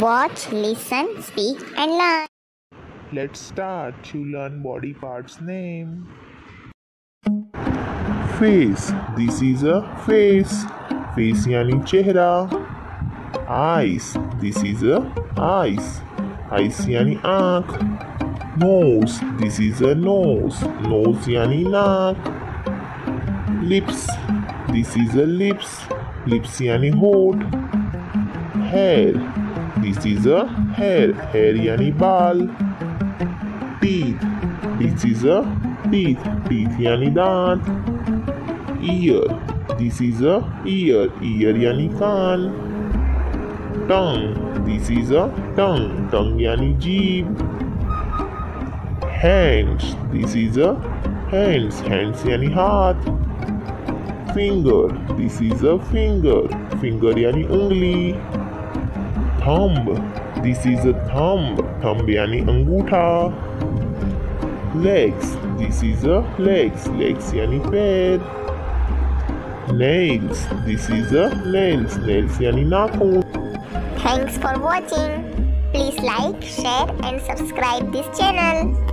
Watch, listen, speak, and learn. Let's start. to learn body parts name. Face. This is a face. Face yani chehra. Eyes. This is a eyes. Eyes yani aankh. Nose. This is a nose. Nose yani naak. Lips. This is a lips. Lips yani hood. Hair. This is a hair, hairy animal. Teeth. This is a teeth, teeth yani dant. Ear. This is a ear, ear yani can. Tongue. This is a tongue, tongue yani jeep. Hands. This is a hands, hands yani heart finger. This is a finger. Finger yani ungli Thumb. This is a thumb. Thumb यानी अंगूठा. Legs. This is a legs. Legs यानी पैर. Nails. This is a nails. Nails यानी नाखून. Thanks for watching. Please like, share, and subscribe this channel.